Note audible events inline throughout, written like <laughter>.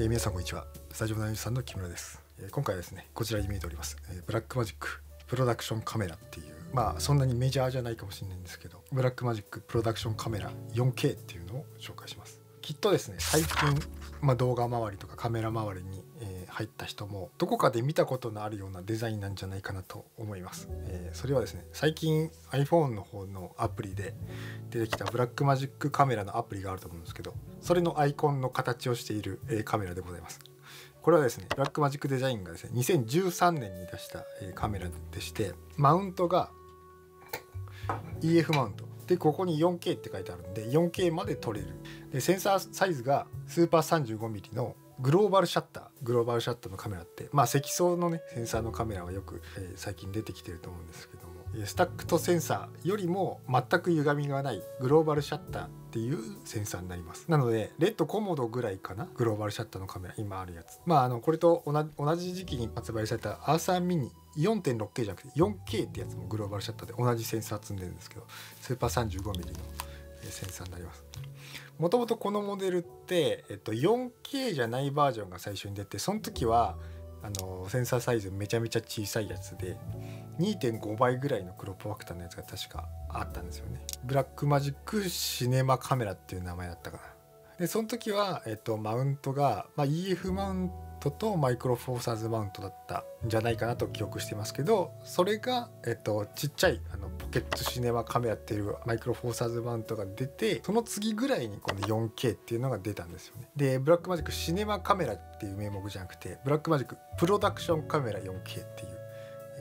えー、皆さんこんにちは。スタジオナイさんの木村です、えー、今回はですねこちらに見えております、えー、ブラックマジックプロダクションカメラっていうまあそんなにメジャーじゃないかもしれないんですけどブラックマジックプロダクションカメラ 4K っていうのを紹介します。きっとですね最近、まあ、動画周りとかカメラ周りに、入った人もどこかで見たことのあるようなデザインなんじゃないかなと思います、えー、それはですね最近 iPhone の方のアプリで出てきたブラックマジックカメラのアプリがあると思うんですけどそれのアイコンの形をしている、えー、カメラでございます。これはですねブラックマジックデザインがですね2013年に出した、えカメラでしてマウントが EF マウント。でここに 4K って書いてあるんで 4K まで撮れる。でセンサーサイズがスーパー 35mm のグローバルシャッターグローバルシャッターのカメラってまあ積層のねセンサーのカメラはよく、えー、最近出てきてると思うんですけどもスタックとセンサーよりも全く歪みがないグローバルシャッターっていうセンサーになります。なのでレッドコモドぐらいかなグローバルシャッターのカメラ今あるやつ。まああのこれと同じ時期に発売されたアーサーミニ 4.6K じゃなくて 4K ってやつもグローバルシャッターで同じセンサー積んでるんですけどスーパー 35mm のセンサーになります。もともとこのモデルって、えっと、4K じゃないバージョンが最初に出てその時はあのセンサーサイズめちゃめちゃ小さいやつで2.5倍ぐらいのクロップファクターのやつが確かあったんですよね。ブラックマジックシネマカメラっていう名前だったかな。でその時は、えっと、マウントが、まあ、EF マウントとマイクロフォーサーズマウントだったんじゃないかなと記憶してますけどそれが、えっと、ちっちゃいあポケットシネマカメラっていうマイクロフォーサーズマウントが出てその次ぐらいにこの 4K っていうのが出たんですよね。でブラックマジックシネマカメラっていう名目じゃなくてブラックマジックプロダクションカメラ 4K って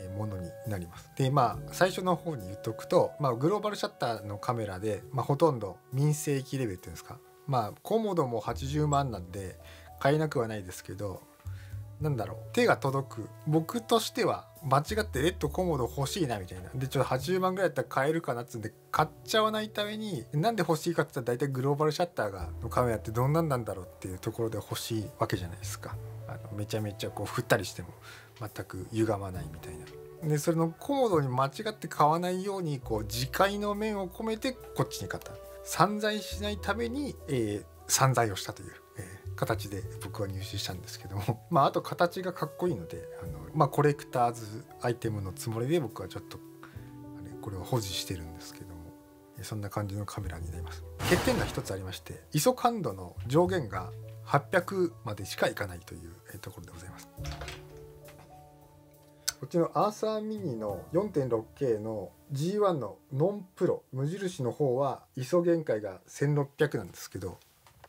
いうものになります。でまあ最初の方に言っとくと、まあ、グローバルシャッターのカメラで、まあ、ほとんど民生機レベルっていうんですか。まあコモドも80万なんで買えなくはないですけどなんだろう手が届く。僕としては間違ってレッドコモド欲しいなみたいな。でちょっと80万ぐらいだったら買えるかなっつうんで買っちゃわないためになんで欲しいかって言ったら大体グローバルシャッターがのカメラってどんなんなんだろうっていうところで欲しいわけじゃないですか。あのめちゃめちゃこう振ったりしても全く歪まないみたいな。でそれのコモドに間違って買わないようにこう自戒の面を込めてこっちに買った。散財しないために、えー、散財をしたという。形で僕は入手したんですけども <laughs> まああと形がかっこいいのであの、まあ、コレクターズアイテムのつもりで僕はちょっとこれを保持してるんですけどもそんな感じのカメラになります。欠点が一つありまして ISO 感度の上限が800までしかいかないというところでございます。こっちのアーサーミニの 4.6K の G1 のノンプロ無印の方は ISO 限界が1600なんですけど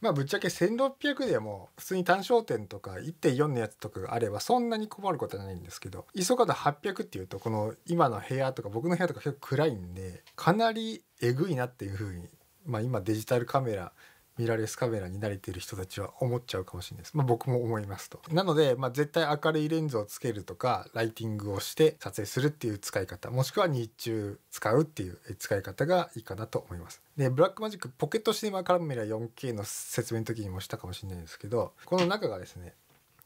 まあぶっちゃけ1600でも普通に単焦点とか1.4のやつとかがあればそんなに困ることはないんですけど ISO カード800っていうとこの今の部屋とか僕の部屋とか結構暗いんでかなりえぐいなっていうふうにまあ今デジタルカメラミラーレスカメラに慣れてる人たちは思っちゃうかもしれないです。まあ、僕も思いますと。なので、まあ、絶対明るいレンズをつけるとかライティングをして撮影するっていう使い方もしくは日中使うっていう使い方がいいかなと思います。でブラックマジックポケットシネマカメラ 4K の説明の時にもしたかもしれないんですけどこの中がですね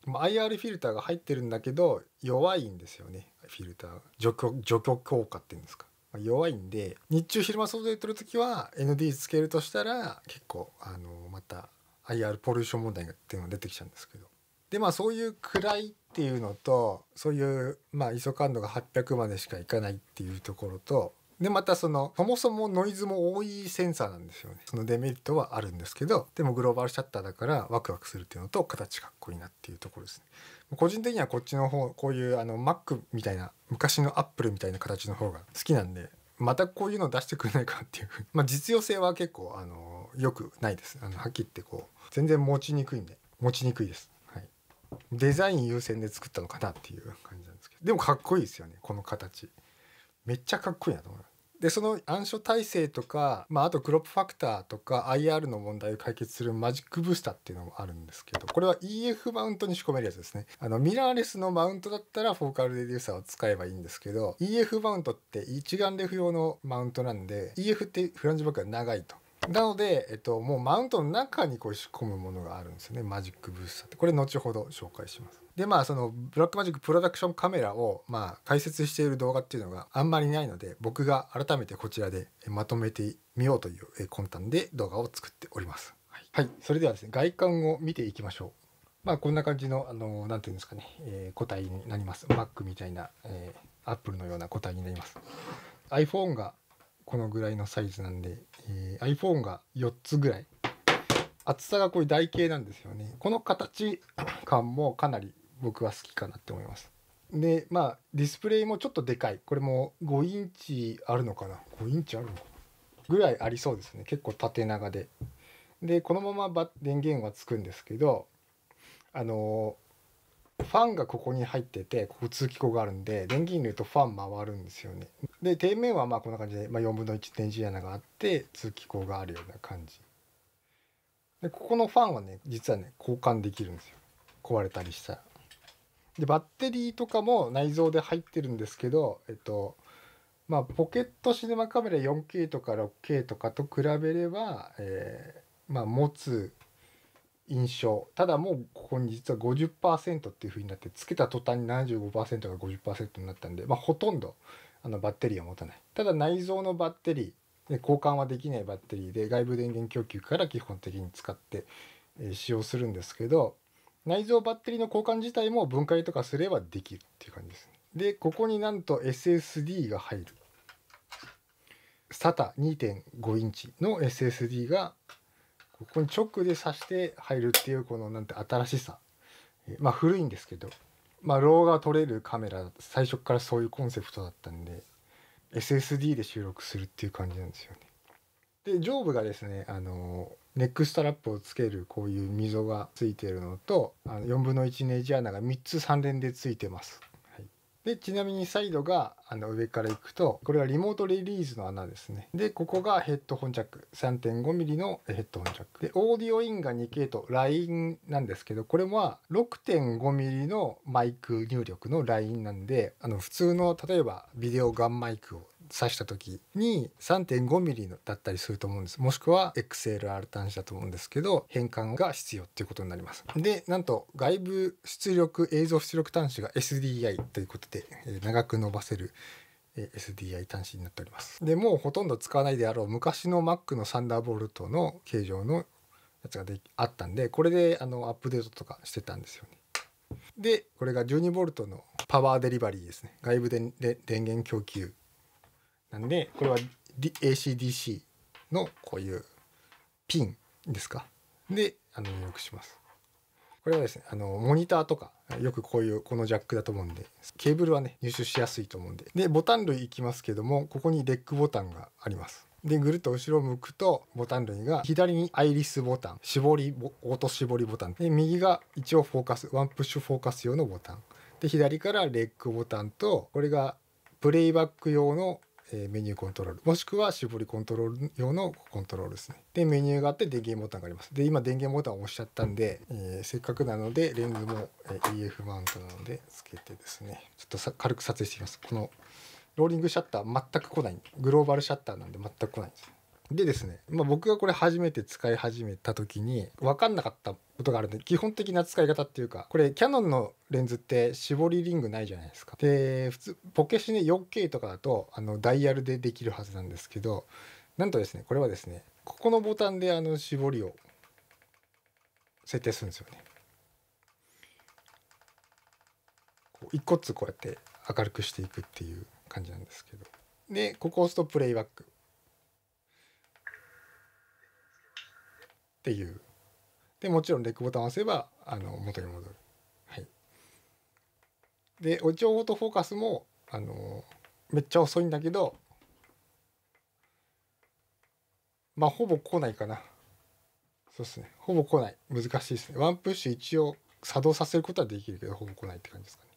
IR フィルターが入ってるんだけど弱いんですよねフィルター除去除去効果っていうんですか弱いんで日中昼間外で撮る時は ND つけるとしたら結構あのまた IR ポリューション問題っていうのが出てきちゃうんですけど。でまあそういう暗いっていうのとそういうまあ ISO 感度が800までしかいかないっていうところとでまたそのそもそもノイズも多いセンサーなんですよね。そのデメリットはあるんですけどでもグローバルシャッターだからワクワクするっていうのと形かっこいいなっていうところですね。個人的にはこっちの方こういうあの Mac みたいな昔のアップルみたいな形の方が好きなんでまたこういうの出してくれないかっていう <laughs> まあ実用性は結構あのよくないです。あのはっきり言ってこう全然持ちにくいんで。持ちにくいです、はい、デザイン優先で作ったのかなっていう感じなんですけど。でもかっこいいですよね。この形。めっちゃかっこいいなと思います。でその暗所耐性とか、まあ、あとクロップファクターとか IR の問題を解決するマジックブースターっていうのもあるんですけどこれは EF マウントに仕込めるやつですね。あのミラーレスのマウントだったらフォーカルレデューサーを使えばいいんですけど EF マウントって一眼レフ用のマウントなんで EF ってフランジバックが長いと。なので、えっと、もうマウントの中にこう仕込むものがあるんですよね。マジックブースターって。これ後ほど紹介します。でまあそのブラックマジックプロダクションカメラをまあ解説している動画っていうのがあんまりないので僕が改めてこちらでまとめてみようという魂胆で動画を作っております。はい、はい、それではですね外観を見ていきましょう。まあこんな感じのあのなんていうんですかね、えー、筐体になります。Mac みたいな、えー、Apple のような個体になります。iPhone がこのぐらいのサイズなんで、えー、iPhone が4つぐらい。厚さがこういう台形なんですよね。この形感もかなり僕は好きかなって思います。でまあディスプレイもちょっとでかい。これも5インチあるのかな？5インチあるのかぐらいありそうですね。結構縦長で。でこのまま電源はつくんですけどあのファンがここに入っててここ通気口があるんで電源入れるとファン回るんですよね。で底面はまあこんな感じで、まあ、4分の1電磁穴があって通気口があるような感じ。でここのファンはね実はね交換できるんですよ。壊れたりしたら。でバッテリーとかも内蔵で入ってるんですけどえっとまあポケットシネマカメラ 4K とか 6K とかと比べれば、えー、まあ持つ印象。ただもうここに実は50%っていうふうになってつけた途端に75%が50%になったんで、まあ、ほとんどあのバッテリーは持たない。ただ内蔵のバッテリーで交換はできないバッテリーで外部電源供給から基本的に使って、え使用するんですけど内蔵バッテリーの交換自体も分解とかすればできるっていう感じです、ね。でここになんと SSD が入る。SATA2.5 インチの SSD がここに直で挿して入るっていうこのなんて新しさ。まあ古いんですけどまあ RAW が撮れるカメラ最初からそういうコンセプトだったんで SSD で収録するっていう感じなんですよね。で上部がですねあのネックストラップをつけるこういう溝がついてるのとあの4分の1ネジ穴が3つ3連でついてます。はい。でちなみにサイドがあの上から行くとこれはリモートリリースの穴ですね。でここがヘッドホンジャック。3.5mm のヘッドホンジャック。でオーディオインが 2K と LINE なんですけどこれは 6.5mm のマイク入力の LINE なんであの普通の例えばビデオガンマイクを挿した時に 3.5mm のだったりすると思うんです。もしくは XLR 端子だと思うんですけど変換が必要っていうことになります。でなんと外部出力映像出力端子が SDI ということで、え長く伸ばせる SDI 端子になっております。でもうほとんど使わないであろう昔の Mac のサンダーボルトの形状のやつがであったんでこれであのアップデートとかしてたんですよね。でこれが 12V のパワーデリバリーですね。外部で電源供給なんでこれは ACDC のこういうピンですか？であの入力します。これはですねあのモニターとかよくこういうこのジャックだと思うんでケーブルはね入手しやすいと思うんで。でボタン類いきますけどもここにレックボタンがあります。でぐるっと後ろ向くとボタン類が左にアイリスボタン絞りオート絞りボタン。で右が一応フォーカスワンプッシュフォーカス用のボタン。で左からレックボタンとこれがプレイバック用のえメニューコントロール。もしくは絞りコントロール用のコントロールですね。でメニューがあって電源ボタンがあります。で今電源ボタンを押しちゃったんで、えー、せっかくなのでレンズも、え EF マウントなのでつけてですね。ちょっと軽く撮影していきます。このローリングシャッター全く来ない。グローバルシャッターなんで全く来ないんです。でですね、まあ、僕がこれ初めて使い始めた時に分かんなかったことがあるんで基本的な使い方っていうかこれキヤノンのレンズって絞りリングないじゃないですか。で普通ポケシネ 4K とかだとあのダイヤルでできるはずなんですけどなんとですねこれはですねここのボタンであの絞りを設定するんですよね。一個ずつこうやって明るくしていくっていう感じなんですけどでここを押すとプレイバックっていうでもちろんレックボタンを押せばあの元に戻る。はい、で一応オートフォーカスもあのめっちゃ遅いんだけどまあほぼ来ないかな。そうですねほぼ来ない難しいですね。ワンプッシュ一応作動させることはできるけどほぼ来ないって感じですかね。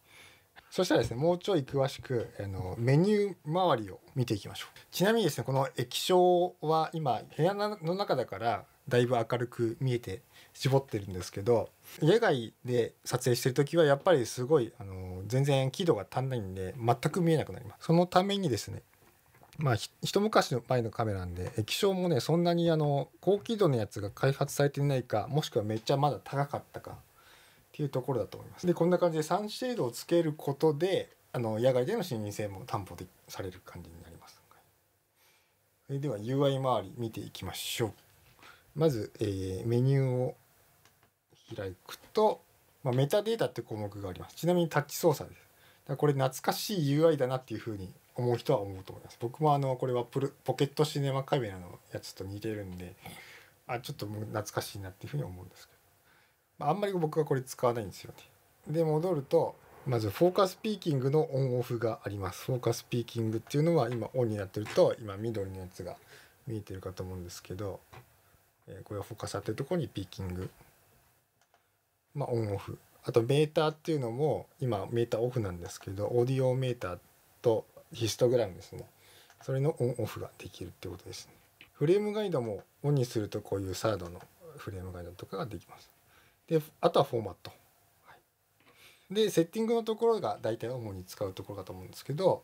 そしたらですねもうちょい詳しくあのメニュー周りを見ていきましょうちなみにですねこの液晶は今部屋の中だからだいぶ明るく見えて絞ってるんですけど野外で撮影してる時はやっぱりすごいあの全然輝度が足んないんで全く見えなくなります。そのためにですねまあ一昔の前のカメラなんで液晶もねそんなにあの高輝度のやつが開発されてないかもしくはめっちゃまだ高かったかっていうところだと思います。でこんな感じでサンシェードをつけることであの野外での視認性も担保でされる感じになります。それでは UI 周り見ていきましょう。まず、えー、メニューを開くとまあ、メタデータって項目があります。ちなみにタッチ操作です。だこれ懐かしい UI だなっていうふうに思う人は思うと思います。僕もあのこれはプルポケットシネマカメラのやつと似てるんであちょっと懐かしいなっていうふうに思うんですけど、まあ、あんまり僕はこれ使わないんですよね。で戻るとまずフォーカスピーキングのオンオフがあります。フォーカスピーキングっていうのは今オンになってると今緑のやつが見えてるかと思うんですけど、えー、これはフォーカス当てるところにピーキング。まあオンオフ。あとメーターっていうのも今メーターオフなんですけどオーディオメーターとヒストグラムですね。それのオンオフができるってことですね。フレームガイドもオンにするとこういうサードのフレームガイドとかができます。であとはフォーマット。でセッティングのところが大体主に使うところかと思うんですけど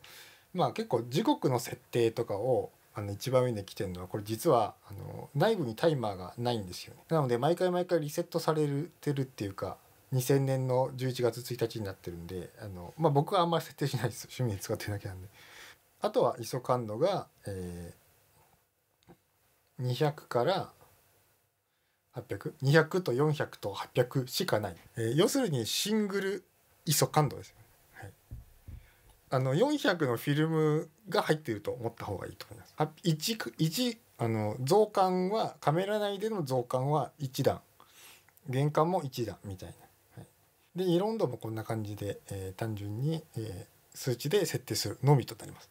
まあ結構時刻の設定とかをあの一番上に来てるのはこれ実はあの内部にタイマーがないんですよね。なので毎回毎回リセットされてるっていうか2000年の11月1日になってるんであの、まあ、僕はあんまり設定しないです趣味に使ってるだけなんで。あとは ISO 感度が、えー、200から800200と400と800しかない、えー、要するにシングル ISO 感度です、あの400のフィルムが入っていると思った方がいいと思います。1, 1あの増刊はカメラ内での増刊は1段玄関も1段みたいな。はい、で色温度もこんな感じで、えー、単純に、えー、数値で設定するのみとなります。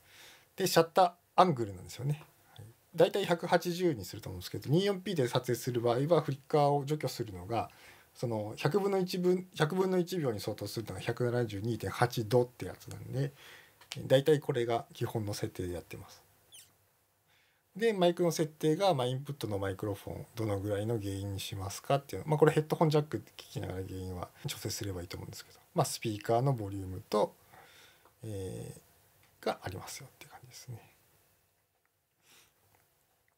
でシャッターアングルなんですよね。はい、だいたい180にすると思うんですけど 24p で撮影する場合はフリッカーを除去するのがその100分の1分100分の1秒に相当するのが172.8度ってやつなんでだいたいこれが基本の設定でやってます。でマイクの設定が、まあ、インプットのマイクロフォンどのぐらいの原因にしますかっていうのまあこれヘッドホンジャックって聞きながら原因は調整すればいいと思うんですけど、まあ、スピーカーのボリュームと、えー、がありますよって感じですね。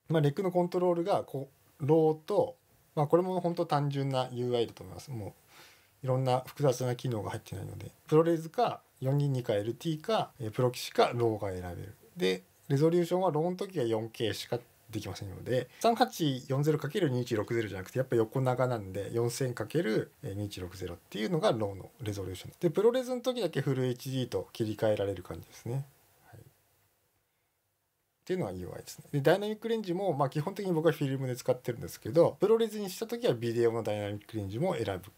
まあ、 REC のコントロールがこう RAW とまあこれも本当単純な UI だと思います。もういろんな複雑な機能が入ってないので。 ProRes か422か LT かプロキシか RAW が選べる。でレゾリューションは RAW の時は 4K しかできませんので 3840×2160 じゃなくてやっぱ横長なんで 4000×2160 っていうのが RAW のレゾリューション。で ProRes の時だけフル HD と切り替えられる感じですね。っていうのは UI ですね。で、ダイナミックレンジも、まあ基本的に僕はフィルムで使ってるんですけど、 ProRes にした時はビデオのダイナミックレンジも選ぶ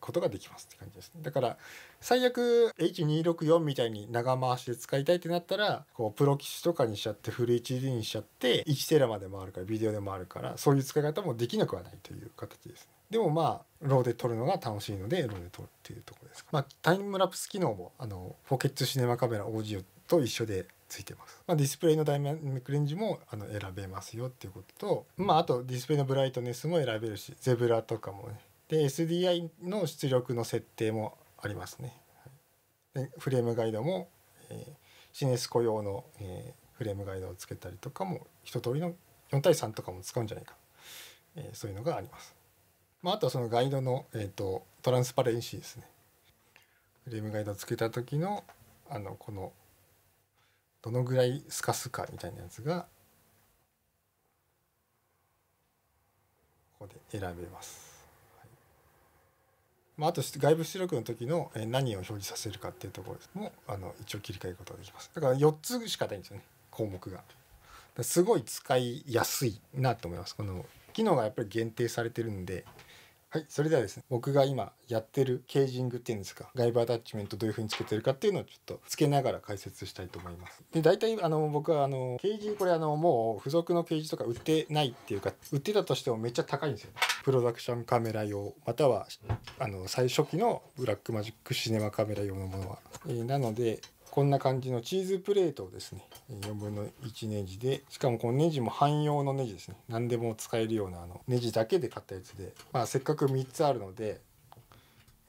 ことができますって感じです、ね。だから、最悪 H264 みたいに長回しで使いたいってなったら、こう、プロキシとかにしちゃって、フル HD にしちゃって、1テラまで回るから、ビデオで回るから、そういう使い方もできなくはないという形ですね。でもまあ、 RAW で撮るのが楽しいので、 RAW で撮るっていうところですまあ、タイムラプス機能も、あの、ポケットシネマカメラオージオと一緒でついてます。まあ、ディスプレイのダイナミックレンジもあの選べますよっていうことと、まあ、あとディスプレイのブライトネスも選べるしゼブラとかもねで SDI の出力の設定もありますね。でフレームガイドも、えー、シネスコ用の、えー、フレームガイドをつけたりとかも一通りの4対3とかも使うんじゃないか、えー、そういうのがあります。まあ、あとはそのガイドの、えーと、トランスパレンシーですね。フレームガイドをつけた時のあのこのどのぐらい透かすかみたいなやつがここで選べます。はい、まあ、あと外部出力の時の何を表示させるかっていうところもあの一応切り替えることができます。だから4つしかないんですよね項目が。すごい使いやすいなと思います。この機能がやっぱり限定されてるんではい、それではですね、僕が今やってるケージングっていうんですか、外部アタッチメントどういう風につけてるかっていうのをちょっとつけながら解説したいと思います。で、大体あの僕はあのケージこれあのもう付属のケージとか売ってないっていうか、売ってたとしてもめっちゃ高いんですよ。ねプロダクションカメラ用、またはあの最初期のブラックマジックシネマカメラ用のものは。えー、なので、こんな感じのチーズプレートをですね4分の1ネジでしかもこのネジも汎用のネジですね。何でも使えるようなあのネジだけで買ったやつで、まあ、せっかく3つあるので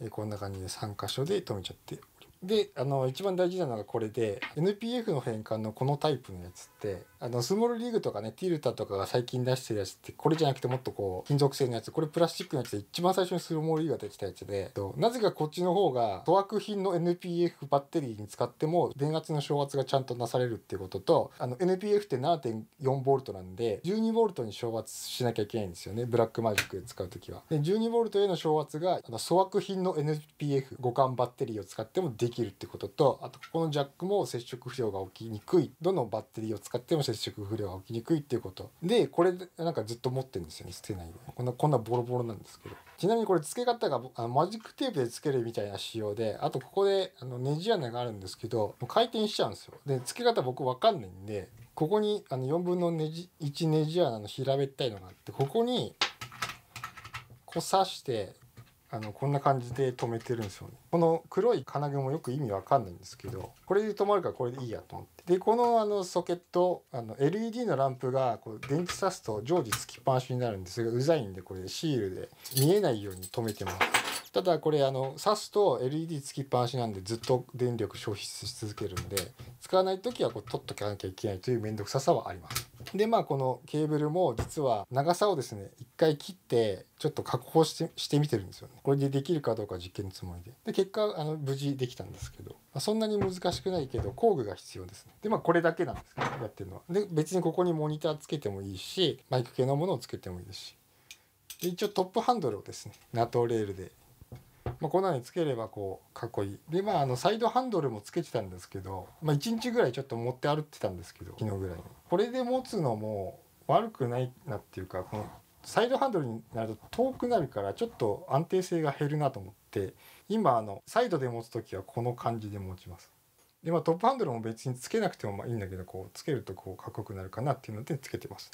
こんな感じで3箇所で留めちゃっております。であの一番大事なのがこれで NPF の変換のこのタイプのやつってあのスモールリーグとかねティルタとかが最近出してるやつってこれじゃなくてもっとこう金属製のやつこれプラスチックのやつで一番最初にスモールリーグができたやつでなぜかこっちの方が粗悪品の NPF バッテリーに使っても電圧の昇圧がちゃんとなされるっていうこととあの NPF って 7.4V なんで 12V に昇圧しなきゃいけないんですよねブラックマジック使う時は。で 12V への昇圧があの粗悪品の NPF 互換バッテリーを使ってもできできるってこととあとここのジャックも接触不良が起きにくい。どのバッテリーを使っても接触不良が起きにくいっていうこと。でこれなんかずっと持ってるんですよね捨てないで。こんなこんなボロボロなんですけど。ちなみにこれ付け方があのマジックテープで付けるみたいな仕様であとここであのネジ穴があるんですけど回転しちゃうんですよ。で付け方僕分かんないんでここにあの4分のネジ1ネジ穴の平べったいのがあってここにこう刺してあのこんな感じで止めてるんですよね。この黒い金具もよく意味わかんないんですけどこれで止まるからこれでいいやと思って。でこのあのソケットあの LED のランプがこう電池挿すと常時つきっぱなしになるんですがうざいんでこれシールで見えないように止めてますただこれあの挿すと LED つきっぱなしなんでずっと電力消費し続けるんで使わない時はこう取っとかなきゃいけないという面倒くささはあります。でまあこのケーブルも実は長さをですね一回切ってちょっと確保してしてみてるんですよね。これでできるかどうか実験のつもりで。で結果あの無事できたんですけど、まあ、そんなに難しくないけど工具が必要ですね。でまあこれだけなんですけどやってるのは。で別にここにモニターつけてもいいしマイク系のものをつけてもいいですし。一応トップハンドルをですねナトレールでまあ、こんなのにつければこうかっこいい。でまああのサイドハンドルもつけてたんですけど、まあ、1日ぐらいちょっと持って歩ってたんですけど昨日ぐらいに。これで持つのも悪くないなっていうかこのサイドハンドルになると遠くなるからちょっと安定性が減るなと思って今あのサイドで持つ時はこの感じで持ちます。でまあトップハンドルも別につけなくてもまあいいんだけどこうつけるとこうかっこよくなるかなっていうのでつけてます。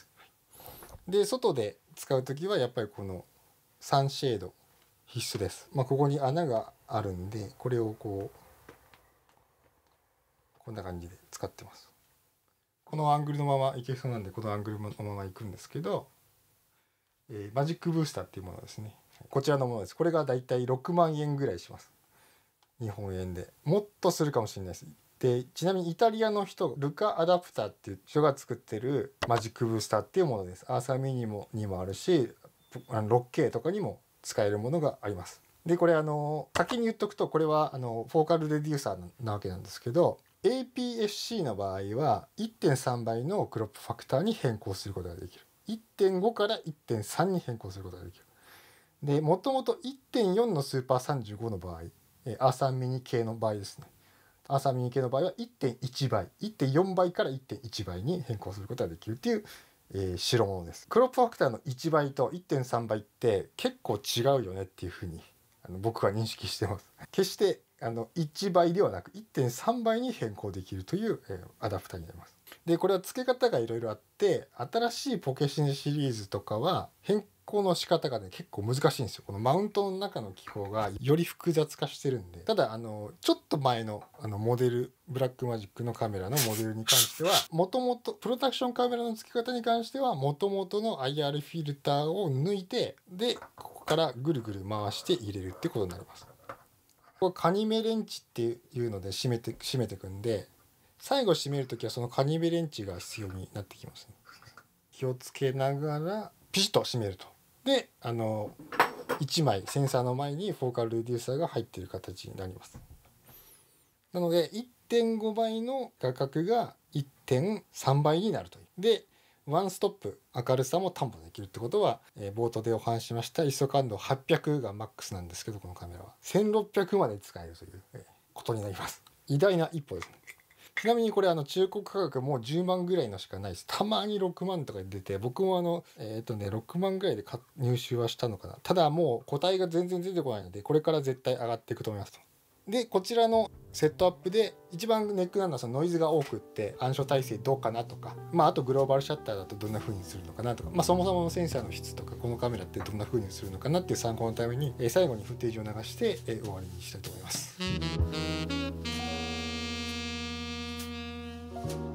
で外で使う時はやっぱりこのサンシェード。必須です。まあ、ここに穴があるんでこれをこうこんな感じで使ってます。このアングルのままいけそうなんでこのアングルのままいくんですけど、えー、マジックブースターっていうものですね。こちらのものです。これがだいたい6万円ぐらいします。日本円で。もっとするかもしれないです。でちなみにイタリアの人ルカ・アダプターっていう人が作ってるマジックブースターっていうものです。アーサーミニモにもあるし 6K とかにも使えるものがあります。でこれあの先に言っとくとこれはあのフォーカルレデューサーなわけなんですけど APS-C の場合は1.3倍のクロップファクターに変更することができる。1.5から1.3に変更することができる。でもともと1.4のスーパー35の場合アーサーミニ系の場合ですね。アーサーミニ系の場合は1.1倍1.4倍から1.1倍に変更することができるっていうえー、白物です。クロップファクターの1倍と1.3倍って結構違うよねっていうふうにあの僕は認識してます。<laughs> 決してあの1倍ではなく1.3倍に変更できるという、えー、アダプターになります。でこれは付け方がいろいろあって新しいポケシンシリーズとかは変この仕方がね結構難しいんですよ。このマウントの中の機構がより複雑化してるんで。ただあのちょっと前のあのモデルブラックマジックのカメラのモデルに関してはもともとプロダクションカメラの付け方に関してはもともとの IR フィルターを抜いてでここからぐるぐる回して入れるってことになります。これカニメレンチっていうので締めて締めてくんで最後締める時はそのカニメレンチが必要になってきます、ね、気をつけながらピシッと締めると。であの1枚センサーの前にフォーカルレデューサーが入っている形になります。なので1.5倍の画角が1.3倍になるという。でワンストップ明るさも担保できるってことは、えー、冒頭でお話ししました ISO 感度800がマックスなんですけどこのカメラは。1600まで使えるという、えー、ことになります。偉大な一歩ですね。ちなみにこれあの中古価格もう10万ぐらいのしかないです。たまに6万とか出て僕もあのえっ、ー、とね6万ぐらいで入手はしたのかな。ただもう個体が全然出てこないのでこれから絶対上がっていくと思いますと。でこちらのセットアップで一番ネックなのはそのノイズが多くって暗証体制どうかなとか、まあ、あとグローバルシャッターだとどんな風にするのかなとか、まあ、そもそものセンサーの質とかこのカメラってどんな風にするのかなっていう参考のために、え最後にフッテージを流して、え終わりにしたいと思います。thank you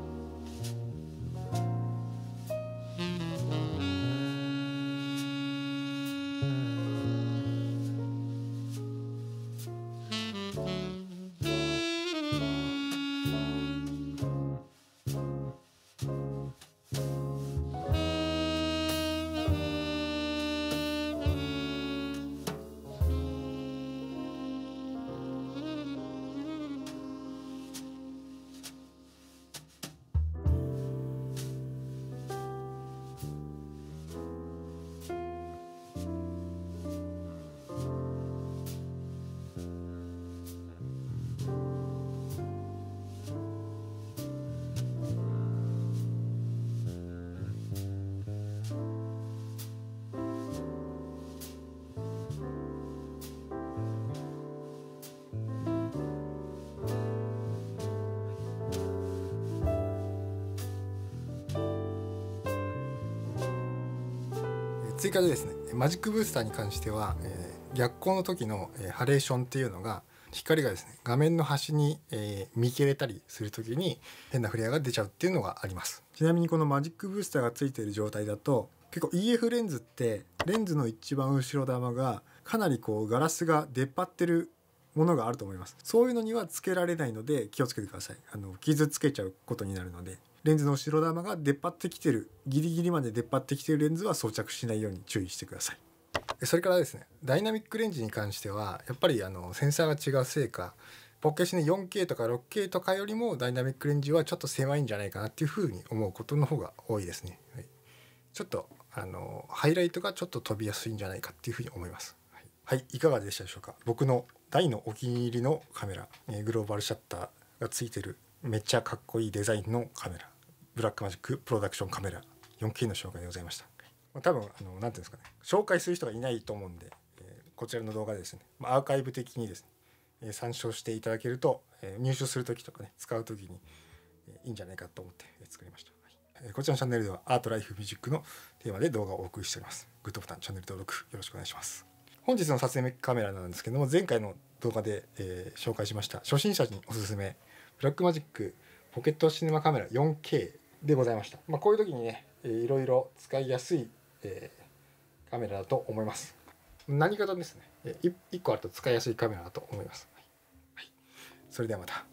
追加でですねマジックブースターに関しては、えー、逆光の時の、えー、ハレーションっていうのが光がですね画面の端に、えー、見切れたりする時に変なフレアが出ちゃうっていうのがあります。ちなみにこのマジックブースターがついている状態だと結構 EF レンズってレンズの一番後ろ玉がかなりこうガラスが出っ張ってるものがあると思います。そういうのにはつけられないので気をつけてください。あの傷つけちゃうことになるので。レンズの後ろ玉が出っ張ってきてるギリギリまで出っ張ってきてるレンズは装着しないように注意してください。それからですねダイナミックレンジに関してはやっぱりあのセンサーが違うせいかポッケシネ 4K とか 6K とかよりもダイナミックレンジはちょっと狭いんじゃないかなっていうふうに思うことの方が多いですね、はい、ちょっとあのハイライトがちょっと飛びやすいんじゃないかっていうふうに思います、はい、はい、いかがでしたでしょうか？僕の大のお気に入りのカメラグローバルシャッターがついてるめっちゃかっこいいデザインのカメラ。ブラックマジックプロダクションカメラ。4K の紹介でございました。ま多分あの何ていうんですかね。紹介する人がいないと思うんで、えー、こちらの動画でですねまアーカイブ的にですね、えー、参照していただけると、えー、入手する時とかね使う時に、えー、いいんじゃないかと思って作りました、はい。えー、こちらのチャンネルではアートライフミュージックのテーマで動画をお送りしております。グッドボタンチャンネル登録よろしくお願いします。本日の撮影カメラなんですけども前回の動画で、えー、紹介しました初心者におすすめブラックマジックポケットシネマカメラ 4K でございました、まあ、こういう時にね、えー、いろいろ使いやすい、えー、カメラだと思います。何型ですね、1個あると使いやすいカメラだと思います、はい、それではまた。